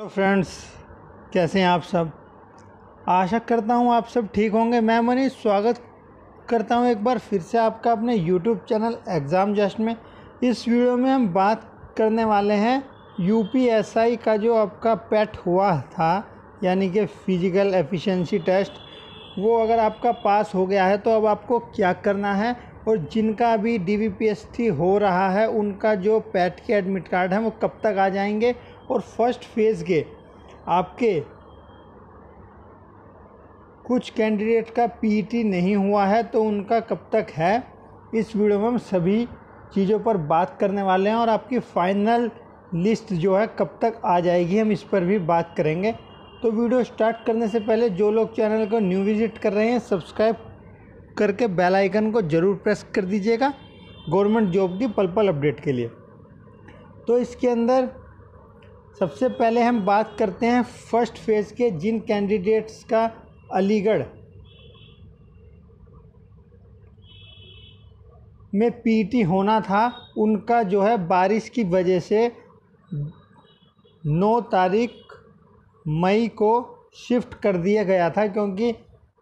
Hello friends, कैसे हैं आप सब? आशा करता हूँ आप सब ठीक होंगे। मैं मनीष स्वागत करता हूँ एक बार फिर से आपका अपने यूट्यूब चैनल एग्ज़ाम जस्ट में। इस वीडियो में हम बात करने वाले हैं यूपीएसआई का जो आपका पेट हुआ था, यानी कि फ़िज़िकल एफिशिएंसी टेस्ट वो अगर आपका पास हो गया है तो अब आपको क्या करना है? और जिनका अभी डी हो रहा है, उनका जो पैट के एडमिट कार्ड हैं, वो कब तक आ जाएँगे? और फ़र्स्ट फ़ेज़ के आपके कुछ कैंडिडेट का पीईटी नहीं हुआ है तो उनका कब तक है? इस वीडियो में हम सभी चीज़ों पर बात करने वाले हैं और आपकी फ़ाइनल लिस्ट जो है कब तक आ जाएगी, हम इस पर भी बात करेंगे। तो वीडियो स्टार्ट करने से पहले जो लोग चैनल को न्यू विज़िट कर रहे हैं सब्सक्राइब करके बेल आइकन को ज़रूर प्रेस कर दीजिएगा गवर्नमेंट जॉब की पल पल अपडेट के लिए। तो इसके अंदर सबसे पहले हम बात करते हैं फ़र्स्ट फ़ेज़ के जिन कैंडिडेट्स का अलीगढ़ में पीटी होना था, उनका जो है बारिश की वजह से 9 तारीख मई को शिफ्ट कर दिया गया था, क्योंकि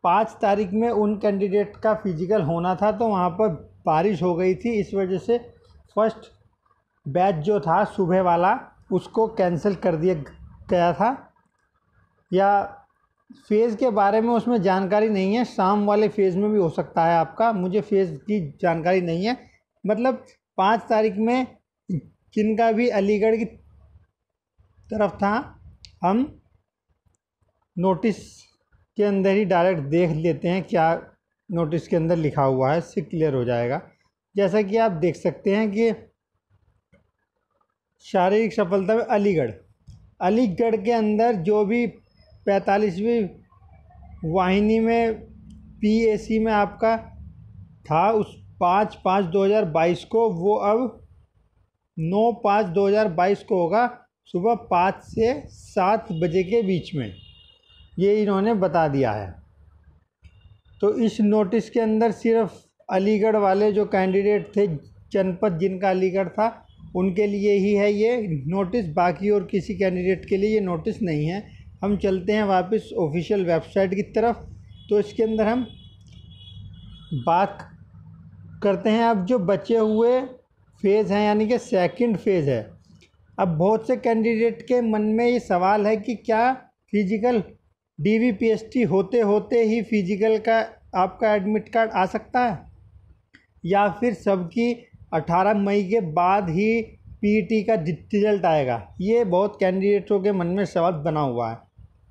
पाँच तारीख में उन कैंडिडेट का फ़िज़िकल होना था तो वहाँ पर बारिश हो गई थी। इस वजह से फ़र्स्ट बैच जो था, सुबह वाला उसको कैंसिल कर दिया गया था। या फ़ेज़ के बारे में उसमें जानकारी नहीं है, शाम वाले फ़ेज़ में भी हो सकता है आपका, मुझे फ़ेज़ की जानकारी नहीं है। मतलब पाँच तारीख में जिनका भी अलीगढ़ की तरफ़ था, हम नोटिस के अंदर ही डायरेक्ट देख लेते हैं क्या नोटिस के अंदर लिखा हुआ है, इससे क्लियर हो जाएगा। जैसा कि आप देख सकते हैं कि शारीरिक सफलता में अलीगढ़। अलीगढ़ के अंदर जो भी पैंतालीसवीं वाहिनी में पीएसी में आपका था, उस पाँच पाँच दो हज़ार बाईस को, वो अब नौ पाँच दो हज़ार बाईस को होगा, सुबह पाँच से सात बजे के बीच में। ये इन्होंने बता दिया है। तो इस नोटिस के अंदर सिर्फ़ अलीगढ़ वाले जो कैंडिडेट थे, जनपद जिनका अलीगढ़ था उनके लिए ही है ये नोटिस बाकी और किसी कैंडिडेट के लिए ये नोटिस नहीं है। हम चलते हैं वापस ऑफिशियल वेबसाइट की तरफ़। तो इसके अंदर हम बात करते हैं। अब जो बचे हुए फ़ेज़ हैं, यानी कि सेकंड फ़ेज़ है। अब बहुत से कैंडिडेट के मन में ये सवाल है कि क्या फ़िज़िकल डी होते होते ही फ़िज़िकल का आपका एडमिट कार्ड आ सकता है? या फिर सबकी 18 मई के बाद ही पीटी का रिज़ल्ट आएगा। ये बहुत कैंडिडेटों के मन में सवाल बना हुआ है।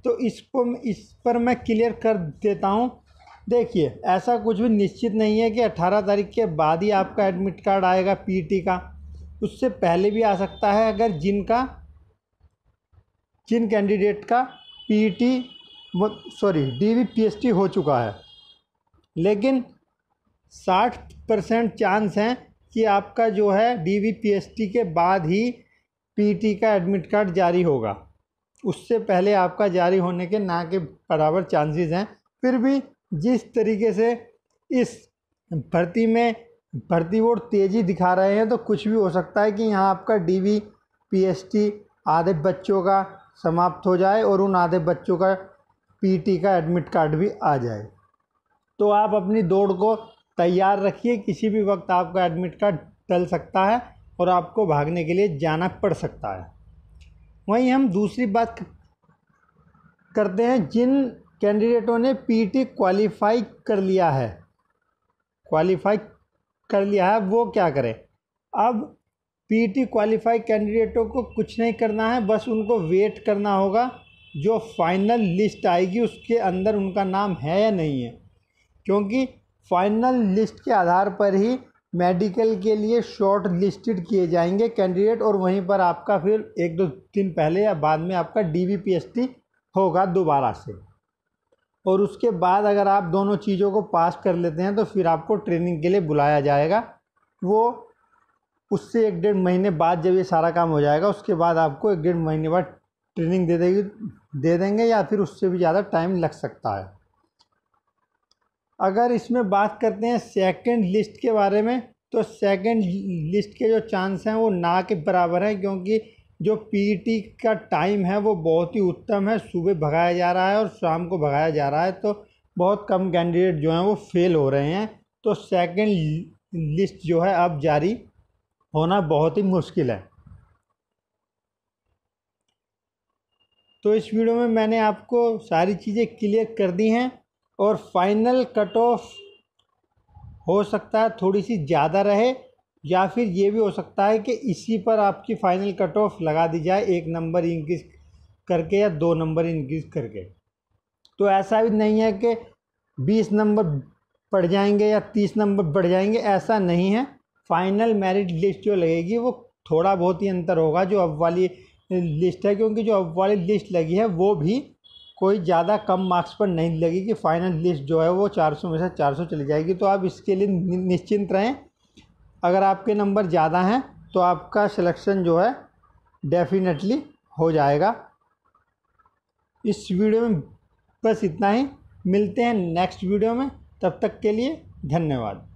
तो इसको इस पर मैं क्लियर कर देता हूँ। देखिए, ऐसा कुछ भी निश्चित नहीं है कि 18 तारीख के बाद ही आपका एडमिट कार्ड आएगा पीटी का। उससे पहले भी आ सकता है अगर जिनका, जिन कैंडिडेट का पीटी सॉरी डी हो चुका है। लेकिन 60 परसेंट चांस हैं कि आपका जो है डी वी के बाद ही पीटी का एडमिट कार्ड जारी होगा। उससे पहले आपका जारी होने के ना के बराबर चांसेस हैं। फिर भी जिस तरीके से इस भर्ती में, भर्ती बोर्ड तेज़ी दिखा रहे हैं तो कुछ भी हो सकता है कि यहाँ आपका D V P S T आधे बच्चों का समाप्त हो जाए और उन आधे बच्चों का पीटी का एडमिट कार्ड भी आ जाए। तो आप अपनी दौड़ को तैयार रखिए, किसी भी वक्त आपका एडमिट कार्ड टल सकता है और आपको भागने के लिए जाना पड़ सकता है। वहीं हम दूसरी बात करते हैं, जिन कैंडिडेटों ने पीटी क्वालिफाई कर लिया है। क्वालिफाई कर लिया है, वो क्या करें? अब पीटी क्वालिफाई कैंडिडेटों को कुछ नहीं करना है, बस उनको वेट करना होगा, जो फाइनल लिस्ट आएगी उसके अंदर उनका नाम है या नहीं है। क्योंकि फाइनल लिस्ट के आधार पर ही मेडिकल के लिए शॉर्ट लिस्टेड किए जाएँगे कैंडिडेट, और वहीं पर आपका फिर एक दो दिन पहले या बाद में आपका डी होगा दोबारा से। और उसके बाद अगर आप दोनों चीज़ों को पास कर लेते हैं तो फिर आपको ट्रेनिंग के लिए बुलाया जाएगा। वो उससे एक डेढ़ महीने बाद जब ये सारा काम हो जाएगा, उसके बाद आपको एक डेढ़ महीने बाद ट्रेनिंग दे देगी, दे देंगे, या फिर उससे भी ज़्यादा टाइम लग सकता है। अगर इसमें बात करते हैं सेकंड लिस्ट के बारे में तो सेकंड लिस्ट के जो चांस हैं वो ना के बराबर हैं, क्योंकि जो पीटी का टाइम है वो बहुत ही उत्तम है। सुबह भगाया जा रहा है और शाम को भगाया जा रहा है तो बहुत कम कैंडिडेट जो हैं वो फेल हो रहे हैं। तो सेकंड लिस्ट जो है अब जारी होना बहुत ही मुश्किल है। तो इस वीडियो में मैंने आपको सारी चीज़ें क्लियर कर दी हैं। और फाइनल कट ऑफ़ हो सकता है, थोड़ी सी ज़्यादा रहे, या फिर ये भी हो सकता है कि इसी पर आपकी फाइनल कट ऑफ़ लगा दी जाए, एक नंबर इंक्रीज करके या दो नंबर इंक्रीज करके। तो ऐसा भी नहीं है कि बीस नंबर बढ़ जाएँगे या तीस नंबर बढ़ जाएँगे, ऐसा नहीं है। फाइनल मेरिट लिस्ट जो लगेगी, वो थोड़ा बहुत ही अंतर होगा, जो अब वाली लिस्ट है, क्योंकि जो अब वाली लिस्ट लगी है, वो भी कोई ज़्यादा कम मार्क्स पर नहीं लगेगी फाइनल लिस्ट जो है वो 400 में से 400 चली जाएगी। तो आप इसके लिए निश्चिंत रहें। अगर आपके नंबर ज़्यादा हैं तो आपका सिलेक्शन जो है डेफिनेटली हो जाएगा। इस वीडियो में बस इतना ही। मिलते हैं नेक्स्ट वीडियो में। तब तक के लिए धन्यवाद।